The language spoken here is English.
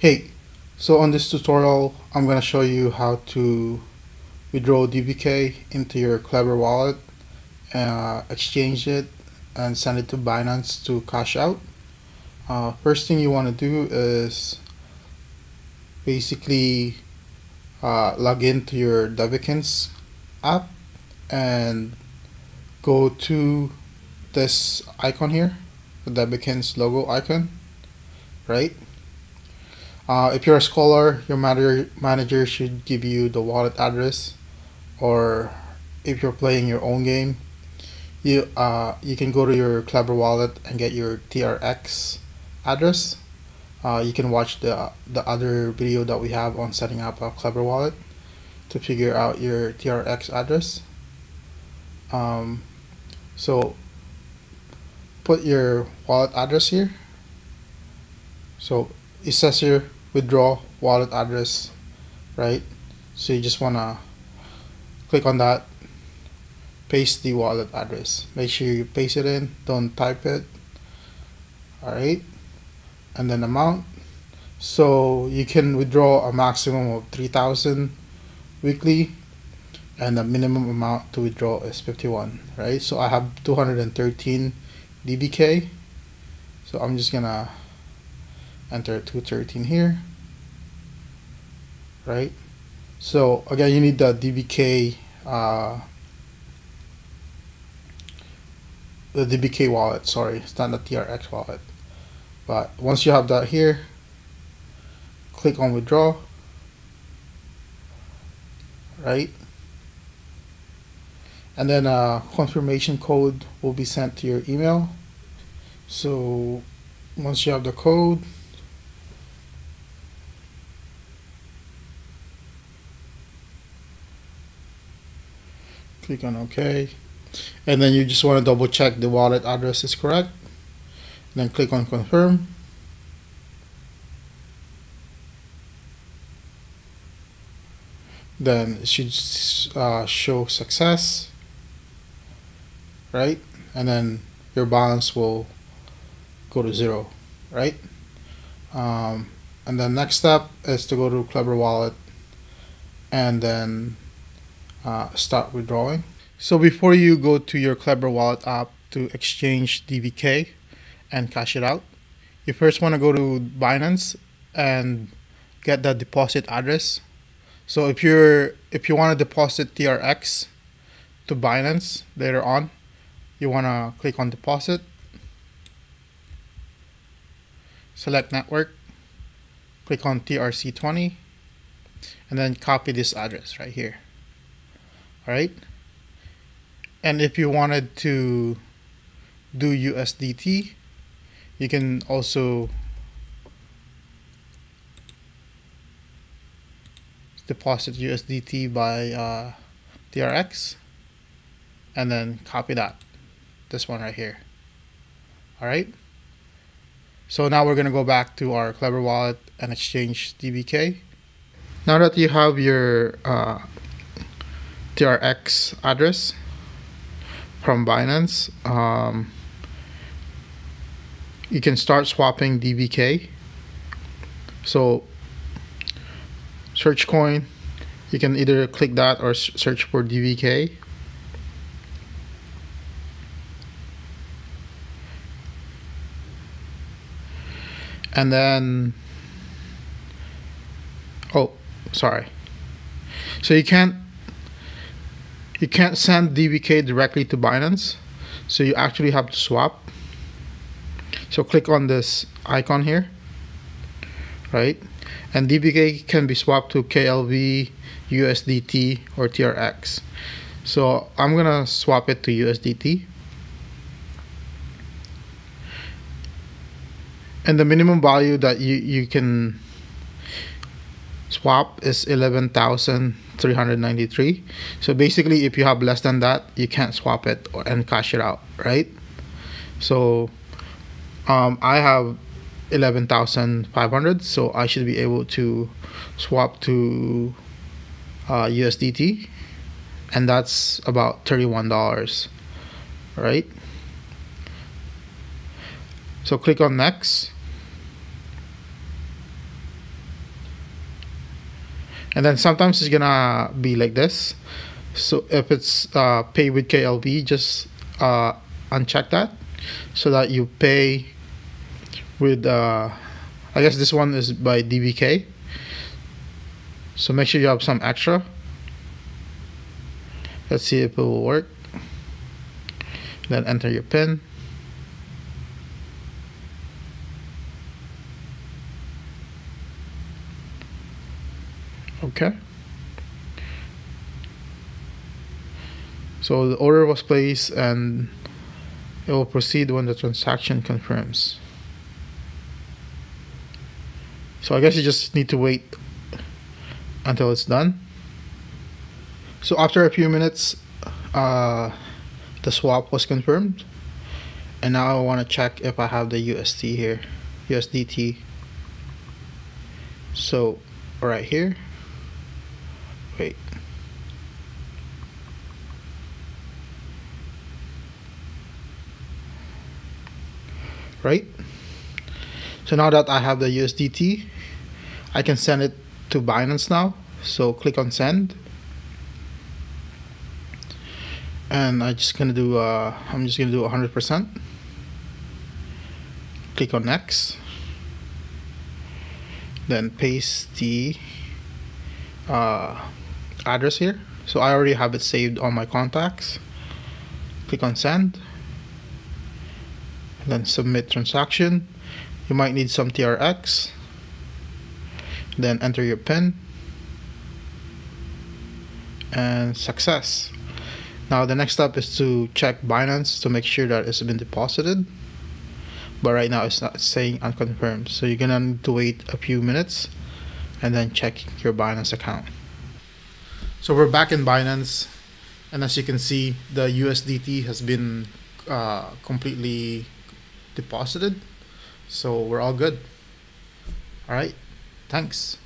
Hey, so on this tutorial, I'm going to show you how to withdraw DVK into your Klever wallet, uh, exchange it, and send it to Binance to cash out. Uh, first thing you want to do is basically uh, log into your Devikins app and go to this icon here, the Devikins logo icon, right? Uh, if you're a scholar, your manager, manager should give you the wallet address, or if you're playing your own game, you uh, you can go to your Klever wallet and get your TRX address. Uh, you can watch the the other video that we have on setting up a Klever wallet to figure out your TRX address. Um, so put your wallet address here. So it says here withdraw wallet address right? So you just want to click on that paste the wallet address. Make sure you paste it in don't type it alright? And then amount. So you can withdraw a maximum of 3000 weekly and the minimum amount to withdraw is 51 right? So I have 213 DVK so I'm just gonna enter 213 here. Right? So again you need the DVK uh, the DVK wallet. Sorry it's not the TRX wallet. But once you have that here click on withdraw. Right? And then a confirmation code will be sent to your email. So once you have the code click on OK. And then you just want to double check the wallet address is correct. Then click on confirm. Then it should uh, show success right? And then your balance will go to zero right? Um, and the next step is to go to Klever wallet. And then uh, start withdrawing. So before you go to your Klever Wallet app to exchange DVK and cash it out, you first want to go to Binance and get the deposit address. So if you're if you want to deposit TRX to Binance later on, you want to click on deposit, select network, click on TRC20, and then copy this address right here right? And if you wanted to do USDT, you can also deposit USDT by uh, TRX and then copy that this one right here. All right so now we're going to go back to our Klever wallet and exchange DVK now that you have your uh, TRX address from Binance. Um, you can start swapping DVK. So search coin, you can either click that or search for DVK. And then, oh, sorry. So you can't you can't send DVK directly to Binance so you actually have to swap. So click on this icon here right? And DVK can be swapped to KLV USDT or TRX so I'm gonna swap it to USDT and the minimum value that you you can swap is 11,393 so basically if you have less than that you can't swap it or, and cash it out right? So um, I have 11,500 so I should be able to swap to uh, USDT and that's about $31 right? So click on next and then sometimes it's gonna be like this. So if it's uh, pay with KLV just uh, uncheck that so that you pay with uh, I guess this one is by DVK so make sure you have some extra. Let's see if it will work. Then enter your pin okay. So the order was placed and it will proceed when the transaction confirms. So I guess you just need to wait until it's done. So after a few minutes uh, the swap was confirmed. And now I want to check if I have the USD here USDT so right here wait right? So now that I have the USDT I can send it to Binance now. So click on send. And I'm just gonna do uh, I'm just gonna do 100% click on next. Then paste the uh, address here. So I already have it saved on my contacts. Click on send. Then submit transaction. You might need some TRX then enter your PIN. And success. Now the next step is to check Binance to make sure that it's been deposited. But right now it's not saying unconfirmed. So you're gonna need to wait a few minutes and then check your Binance account so we're back in Binance and as you can see the USDT has been uh, completely deposited. So we're all good. All right. Thanks